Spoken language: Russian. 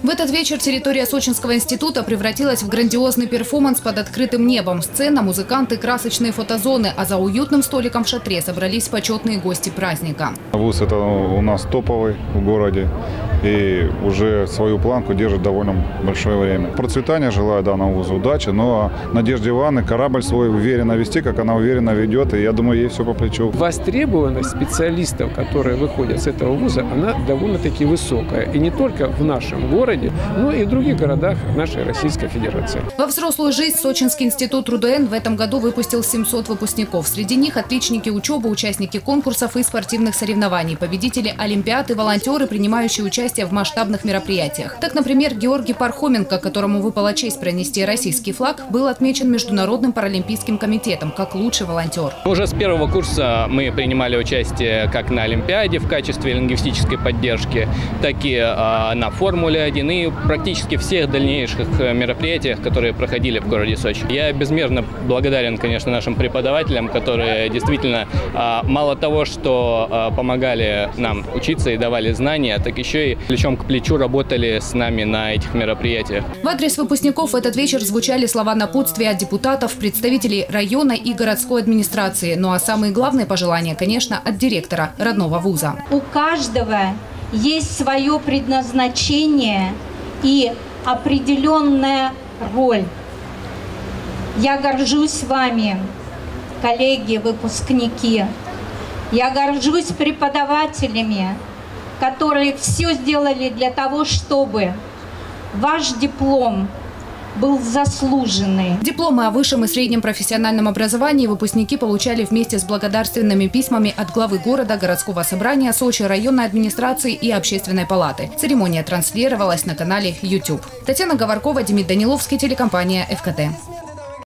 В этот вечер территория Сочинского института превратилась в грандиозный перформанс под открытым небом. Сцена, музыканты, красочные фотозоны, а за уютным столиком в шатре собрались почетные гости праздника. ВУЗ это у нас топовый в городе и уже свою планку держит довольно большое время. Процветания желаю данному вузу, удачи, но Надежде Ивановне корабль свой уверенно вести, как она уверенно ведет, и я думаю, ей все по плечу. Востребованность специалистов, которые выходят с этого вуза, она довольно-таки высокая. И не только в нашем городе, но и в других городах нашей Российской Федерации. Во взрослую жизнь Сочинский институт РУДН в этом году выпустил 700 выпускников. Среди них отличники учебы, участники конкурсов и спортивных соревнований, победители Олимпиады, волонтеры, принимающие участие в масштабных мероприятиях. Так, например, Георгий Пархоменко, которому выпала честь пронести российский флаг, был отмечен Международным паралимпийским комитетом как лучший волонтер. Уже с первого курса мы принимали участие как на Олимпиаде в качестве лингвистической поддержки, так и э, на Формуле-1 и практически всех дальнейших мероприятиях, которые проходили в городе Сочи. Я безмерно благодарен, конечно, нашим преподавателям, которые действительно э, мало того, что э, помогали нам учиться и давали знания, так еще и плечом к плечу работали с нами на этих мероприятиях. В адрес выпускников в этот вечер звучали слова напутствия от депутатов, представителей района и городской администрации. Ну а самые главные пожелания, конечно, от директора родного вуза. У каждого есть свое предназначение и определенная роль. Я горжусь вами, коллеги, выпускники. Я горжусь преподавателями, которые все сделали для того, чтобы ваш диплом был заслуженный. Дипломы о высшем и среднем профессиональном образовании выпускники получали вместе с благодарственными письмами от главы города, городского собрания Сочи, районной администрации и общественной палаты. Церемония транслировалась на канале YouTube. Татьяна Говоркова, Демид Даниловский, телекомпания ФКТ.